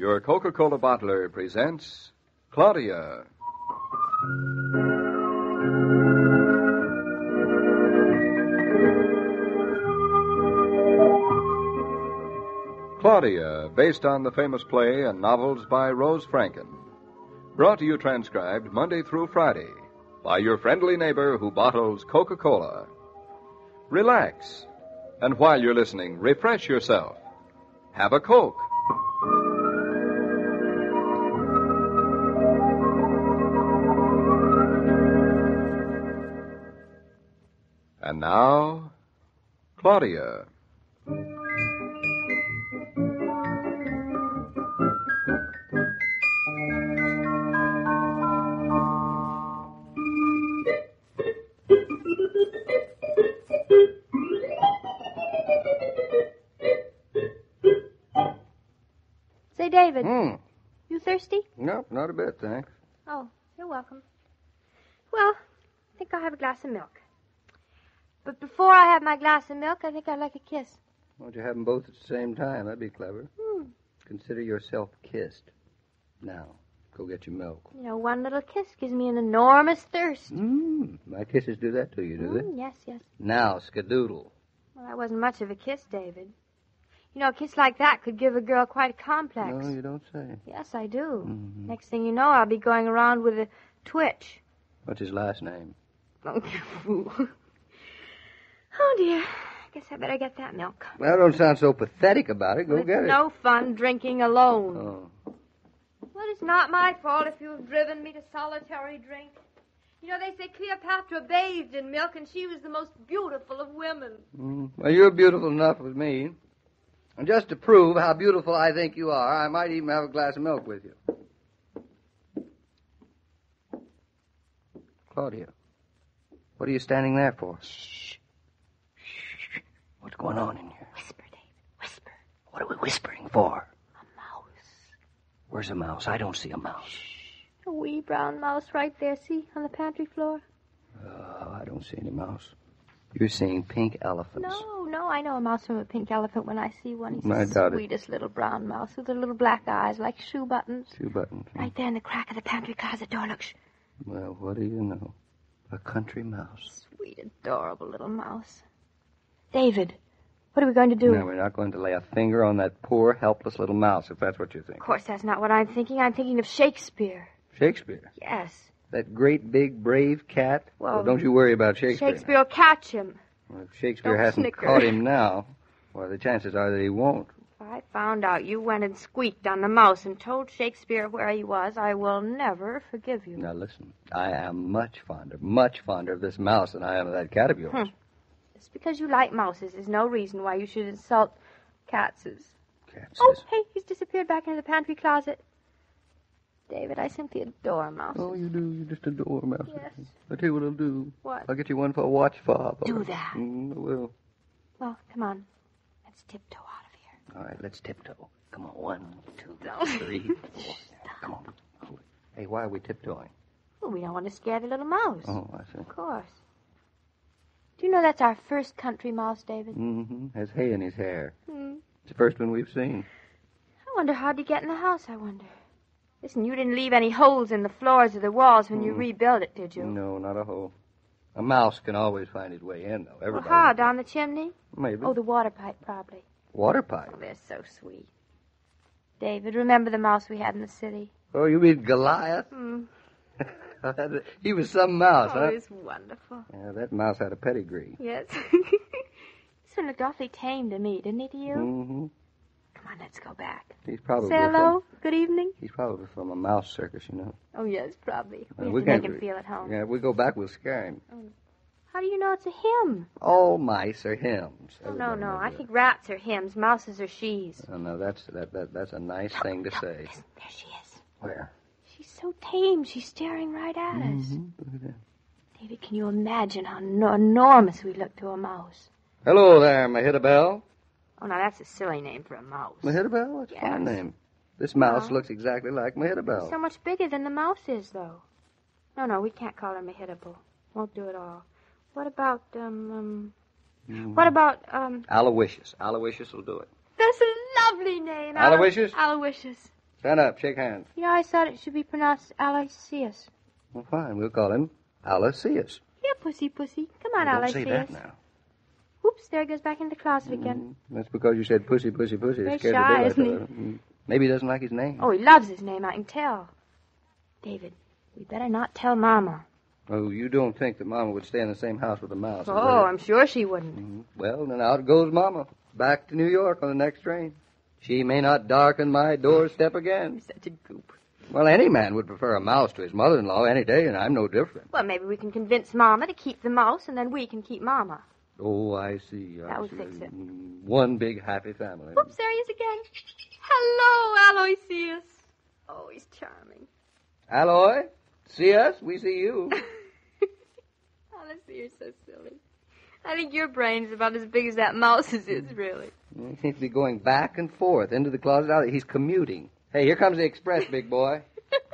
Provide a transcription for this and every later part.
Your Coca Cola bottler presents Claudia. Claudia, based on the famous play and novels by Rose Franken. Brought to you transcribed Monday through Friday by your friendly neighbor who bottles Coca Cola. Relax, and while you're listening, refresh yourself. Have a Coke. And now, Claudia. Say, David, Hmm. you thirsty? Nope, not a bit, thanks. Oh, you're welcome. Well, I think I'll have a glass of milk. But before I have my glass of milk, I think I'd like a kiss. Why don't you have them both at the same time? That'd be clever. Hmm. Consider yourself kissed. Now, go get your milk. You know, one little kiss gives me an enormous thirst. Mmm. My kisses do that to you, do they? Mm, yes, yes. Now, skadoodle. Well, that wasn't much of a kiss, David. You know, a kiss like that could give a girl quite a complex. No, you don't say. Yes, I do. Mhm. Next thing you know, I'll be going around with a twitch. What's his last name? Oh, you fool. Dear. I guess I better get that milk. Well, don't sound so pathetic about it. Go it's get it. no fun drinking alone. Oh. Well, it's not my fault if you've driven me to solitary drink. You know, they say Cleopatra bathed in milk, and she was the most beautiful of women. Mm. Well, you're beautiful enough with me. And just to prove how beautiful I think you are, I might even have a glass of milk with you. Claudia, what are you standing there for? Shh. Shh. Going on in here? Whisper, David. Whisper. What are we whispering for? A mouse. Where's a mouse? I don't see a mouse. Shh. A wee brown mouse right there, see, on the pantry floor. Oh, I don't see any mouse. You're seeing pink elephants. No, no, I know a mouse from a pink elephant when I see one. He's I the doubt it. sweetest little brown mouse with the little black eyes like shoe buttons. Two buttons. Right there in the crack of the pantry closet door. Look, shh. Well, what do you know? A country mouse. sweet, adorable little mouse. David, what are we going to do? Now, we're not going to lay a finger on that poor, helpless little mouse, if that's what you think. Of course, that's not what I'm thinking. I'm thinking of Shakespeare. Shakespeare. Yes. That great, big, brave cat. Well, don't you worry about Shakespeare. Shakespeare will catch him. Well, if Shakespeare Don't hasn't snicker. caught him now, well, the chances are that he won't. If I found out you went and squeaked on the mouse and told Shakespeare where he was, I will never forgive you. Now, listen. I am much fonder, much fonder of this mouse than I am of that cat of yours. Hmm. Just because you like mouses is no reason why you should insult catses. Cat Oh, hey, he's disappeared back into the pantry closet. David, I simply adore mouses. Oh, you do. You just adore mouse. Yes. I'll tell you what I'll do. What? I'll get you one for a watch fob. Do that. Mm, I will. Well, come on. Let's tiptoe out of here. All right, let's tiptoe. Come on, one, two, three, four. Come on. Hey, why are we tiptoeing? Well, we don't want to scare the little mouse. Oh, I see. Of course. Do you know that's our first country mouse, David? Mm-hmm. Has hay in his hair. Hmm. It's the first one we've seen. I wonder how'd he get in the house, I wonder. Listen, you didn't leave any holes in the floors or the walls when you Mm. rebuilt it, did you? No, not a hole. A mouse can always find his way in, though. Well, how? Down the chimney? Maybe. Oh, the water pipe, probably. Water pipe? Oh, they're so sweet. David, remember the mouse we had in the city? Oh, you mean Goliath? Hmm. he was some mouse, oh, huh? it's wonderful. Yeah, that mouse had a pedigree. Yes. this one looked awfully tame to me, didn't he to you? Mm-hmm. Come on, let's go back. He's probably Say hello. Good evening. He's probably from a mouse circus, you know. Oh, yes, probably. We Uh, we to make him feel at home. Yeah, if we go back, we'll scare him. How do you know it's a him? All mice are hymns. Oh, no, no. I think rats are hims, mouses are she's. Oh, no, that's that, that that's a nice thing to say. Listen, there she is. Where? She's so tame. She's staring right at us. Mhm, Look at that. David, can you imagine how no- enormous we look to a mouse? Hello there, Mehitabel. Oh, now that's a silly name for a mouse. Mehitabel? That's a fine name. This mouse Yeah. looks exactly like Mehitabel. So much bigger than the mouse is, though. No, no, we can't call her Mehitabel. Won't do it all. What about, um, um, Mm. what about, um, Aloysius. Aloysius will do it. that's a lovely name. Aloysius? Aloysius. Stand up, shake hands. You know, I thought it should be pronounced Aloysius. Well, fine. We'll call him Aloysius. Here, pussy, pussy. Come on, Don't say that now. Oops, there he goes back into the closet again. Mm, That's because you said pussy, pussy, pussy. Very scared shy, isn't daylight out of him. Mm. Maybe he doesn't like his name. Oh, he loves his name, I can tell. David, we better not tell Mama. Oh, you don't think that Mama would stay in the same house with a mouse? Oh. I'm sure she wouldn't. Mhm. Well, then out goes Mama. Back to New York on the next train. She may not darken my doorstep again. You're such a goop. Well, any man would prefer a mouse to his mother-in-law any day, and I'm no different. Well, maybe we can convince Mama to keep the mouse, and then we can keep Mama. Oh, I see. I That would see. fix it. One big happy family. Whoops, there he is again. Hello, Aloysius. Oh, he's charming. Alloy, see us? We see you. Honestly, you're so silly. I think your brain's about as big as that mouse's is, really. He seems to be going back and forth into the closet. Out. He's commuting. Hey, here comes the express, big boy.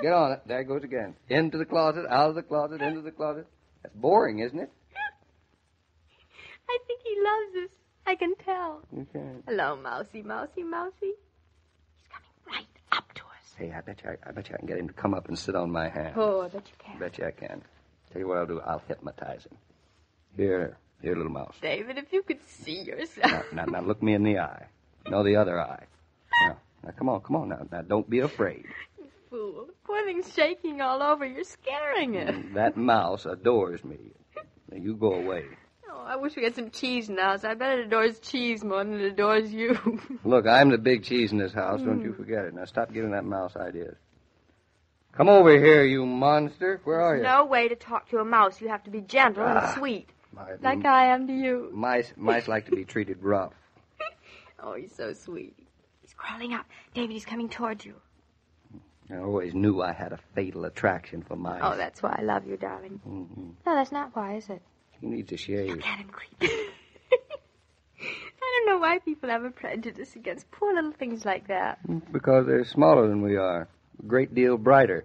Get on it. There it goes again. Into the closet, out of the closet, into the closet. That's boring, isn't it? I think he loves us. I can tell. Okay. Hello, mousy, mousy, mousy. He's coming right up to us. Hey, I bet you I, I bet you I can get him to come up and sit on my hand. Oh, I bet you can. Bet you I can. Tell you what I'll do. I'll hypnotize him. Here, here, little mouse. David, if you could see yourself. Now, now, now look me in the eye. No, the other eye. Now, now, come on, come on. Now, now, don't be afraid. You Fool. Poor thing's shaking all over. You're scaring it. That mouse adores me. Now, you go away. Oh, I wish we had some cheese now. house. I bet it adores cheese more than it adores you. Look, I'm the big cheese in this house. Don't you forget it. Now, stop giving that mouse ideas. Come over here, you monster. Where are you? no way to talk to a mouse. You have to be gentle Ah. and sweet, My, like I am to you. mice, mice like to be treated rough. Oh, he's so sweet. He's crawling up. David, he's coming towards you. I always knew I had a fatal attraction for mice. Oh, that's why I love you, darling. Mhm. No, that's not why, is it? He needs a shave. Look at him creep. I don't know why people have a prejudice against poor little things like that. Because they're smaller than we are. A great deal brighter.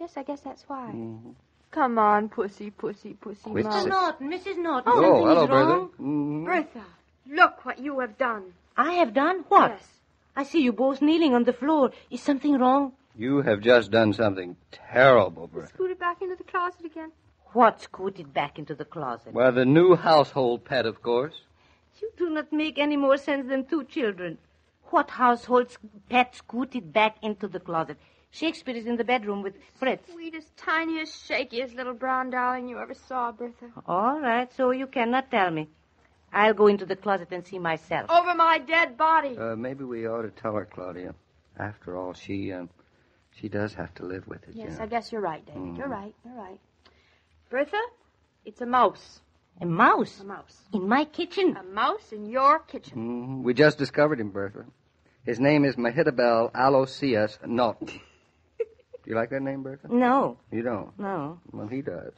Yes, I guess that's why. Mhm. Come on, pussy, pussy, pussy, Quit mouse. Naughton, Mrs. Naughton, Oh, something hello, is brother. wrong. Mhm. Bertha, look what you have done. I have done what? Yes. I see you both kneeling on the floor. Is something wrong? You have just done something terrible, Bertha. Scooted back into the closet again. What scooted back into the closet? Well, the new household pet, of course. You do not make any more sense than two children. What household pet scooted back into the closet? Shakespeare is in the bedroom with Fritz. Sweetest, tiniest, shakiest little brown darling you ever saw, Bertha. All right, so you cannot tell me. I'll go into the closet and see myself. Over my dead body. Uh, maybe we ought to tell her, Claudia. After all, she um, she does have to live with it. you yes, know. I guess you're right, David. Mhm. You're right. You're right. Bertha, it's a mouse. A mouse A mouse. in my kitchen. A mouse in your kitchen. Mhm. We just discovered him, Bertha. His name is Mehitabel Aloysius Naughton. Do you like that name, Bertha? No, You don't. no, Well, he does.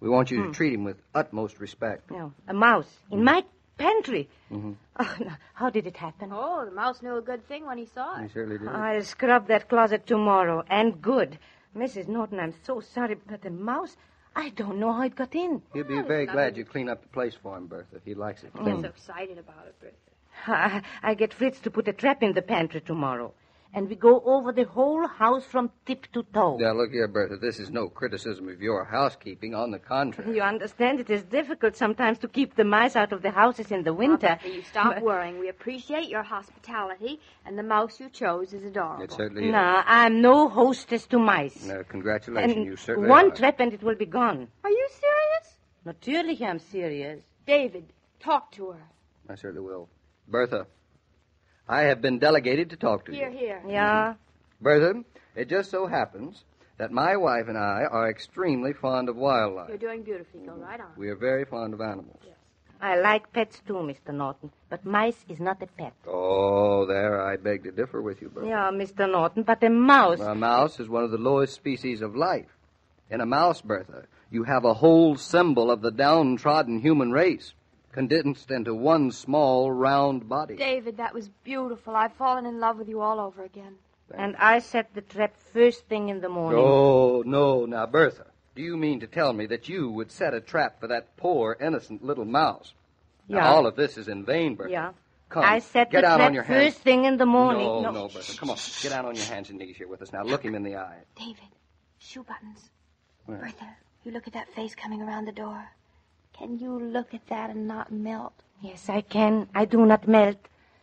We want you to Hmm. treat him with utmost respect. no. A mouse in my pantry. Mhm. Oh, no. How did it happen? Oh, the mouse knew a good thing when he saw it. He it. certainly did. I'll scrub that closet tomorrow, and good. Mrs. Naughton, I'm so sorry, but the mouse, I don't know how it got in. He'll be Well, very glad nothing. you clean up the place for him, Bertha. He likes it I'm so excited about it, Bertha. I, I get Fritz to put a trap in the pantry tomorrow, and we go over the whole house from tip to toe. Now, look here, Bertha. This is no criticism of your housekeeping. On the contrary. You understand it is difficult sometimes to keep the mice out of the houses in the winter. Now, Bertha, you stop But- worrying. We appreciate your hospitality, and the mouse you chose is adorable. It certainly is. No, I'm no hostess to mice. No, congratulations. and you certainly one are. trap and it will be gone. Are you serious? Natürlich, I'm serious. David, talk to her. I certainly will. Bertha, I have been delegated to talk to Here, you. here. here. Yeah? Mm-hmm. Bertha, it just so happens that my wife and I are extremely fond of wildlife. You're doing beautifully. Go right on. We are very fond of animals. Yes. I like pets too, Mr. Naughton, but mice is not a pet. Oh, there I beg to differ with you, Bertha. Yeah, Mr. Naughton, but a mouse. A mouse is one of the lowest species of life. In a mouse, Bertha, you have a whole symbol of the downtrodden human race, condensed into one small, round body. David, that was beautiful. I've fallen in love with you all over again. And I set the trap first thing in the morning. Oh, no. Now, Bertha, do you mean to tell me that you would set a trap for that poor, innocent little mouse? Now, Yeah. all of this is in vain, Bertha. Yeah. Come. I set Get the out trap on your hands. first thing in the morning. No, no, Bertha. Come on. Get down on your hands and knees here with us now. Look him in the eye. David, shoe buttons. Where? Bertha, you look at that face coming around the door. Can you look at that and not melt? Yes, I can. I do not melt.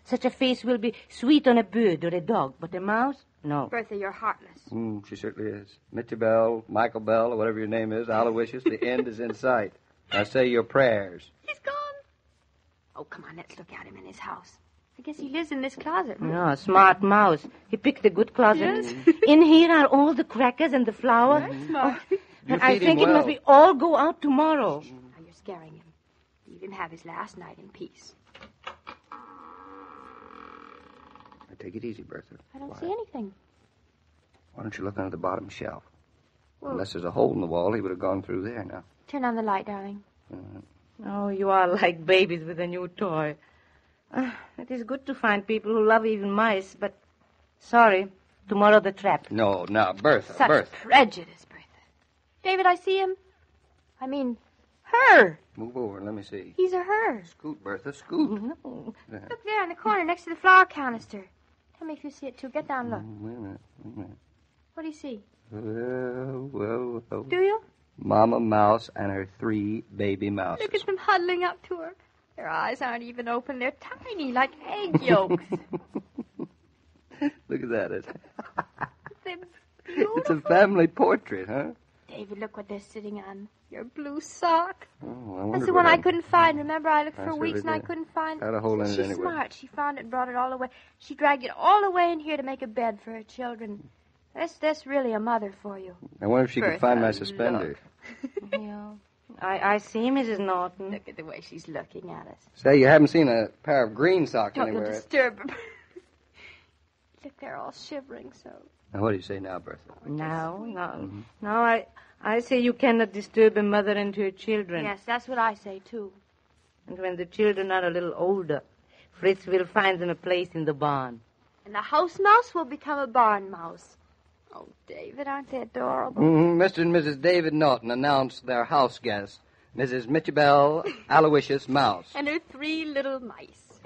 Such a face will be sweet on a bird or a dog, but a mouse? No. Bertha, you're heartless. Mm, she certainly is. Mitya Bell, Michael Bell, or whatever your name is, Aloysius, the end is in sight. Now say your prayers. He's gone. Oh, come on, let's look at him in his house. I guess he lives in this closet. No, smart mouse. He picked a good closet. Yes. In here are all the crackers and the flour. Smart. You And I feed him think it must be all go out tomorrow. Now scaring him. Leave him have his last night in peace. Now, Take it easy, Bertha. I don't Why? see anything. Why don't you look under the bottom shelf? Well- Unless there's a hole in the wall, he would have gone through there now. Turn on the light, darling. Oh, you are like babies with a new toy. Ah, it is good to find people who love even mice, but sorry. Tomorrow the trap. No, now, Bertha, Such Bertha. prejudice, Bertha. David, I see him. I mean, her. Move over, and let me see. He's a her. Scoot, Bertha, scoot. No. Look there in the corner next to the flower canister. Tell me if you see it too. Get down, look. Mm, Wait a minute, wait a minute. What do you see? Well, well, well. Do you? Mama Mouse and her three baby mouses. Look at them huddling up to her. Their eyes aren't even open. They're tiny, like egg yolks. Look at that. It's, it's a family portrait, huh? David, look what they're sitting on. Your blue sock. Oh, I That's the one I I'd- couldn't find. Remember, I looked I for certainly weeks and I couldn't find. Had a hole in it She's anyway. smart. She found it, and brought it all the way. She dragged it all the way in here to make a bed for her children. That's that's really a mother for you. I wonder if she could find my Bertha, suspenders. Yeah. I, I see, Mrs. Naughton. Look at the way she's looking at us. Say, you haven't seen a pair of green socks Don't you'll anywhere. disturb her. look, they're all shivering so. Now, what do you say now, Bertha? No, no. No, I, I say you cannot disturb a mother and her children. Yes, that's what I say too. And when the children are a little older, Fritz will find them a place in the barn. And the house mouse will become a barn mouse. Oh, David, aren't they adorable? Mm-hmm. Mr. and Mrs. David Naughton announced their house guest, Mrs. Mitchell Aloysius Mouse. And her three little mice.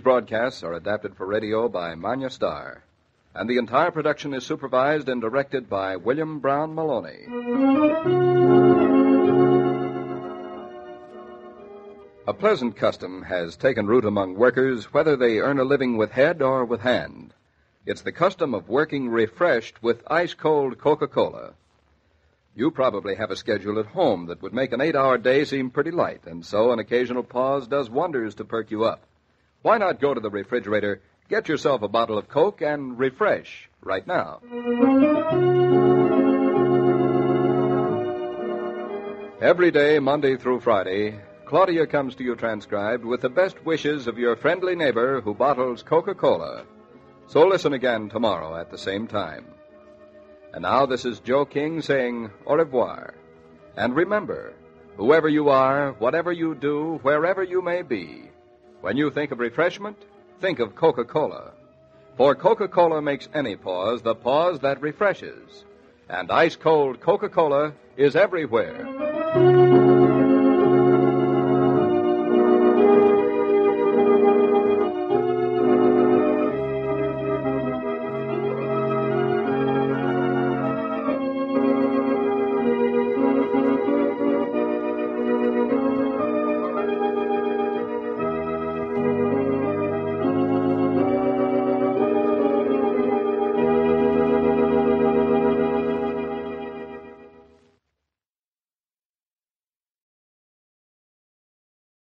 These broadcasts are adapted for radio by Manya Starr, and the entire production is supervised and directed by William Brown Maloney. A pleasant custom has taken root among workers whether they earn a living with head or with hand. It's the custom of working refreshed with ice cold Coca Cola. You probably have a schedule at home that would make an eight hour day seem pretty light, and so an occasional pause does wonders to perk you up. Why not go to the refrigerator, get yourself a bottle of Coke, and refresh right now? Every day, Monday through Friday, Claudia comes to you transcribed with the best wishes of your friendly neighbor who bottles Coca Cola. So listen again tomorrow at the same time. And now this is Joe King saying au revoir. And remember, whoever you are, whatever you do, wherever you may be, when you think of refreshment, think of Coca Cola. For Coca Cola makes any pause the pause that refreshes. And ice cold Coca Cola is everywhere.